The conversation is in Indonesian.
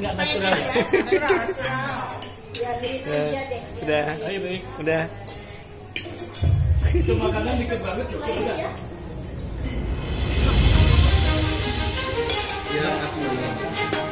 nggak natural ya? Natural, natural. Ya, di deh. Udah, Ayo baik. udah. Itu makanan dikit banget cukup iya, enggak? Ya, aku mau.